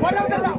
photo photo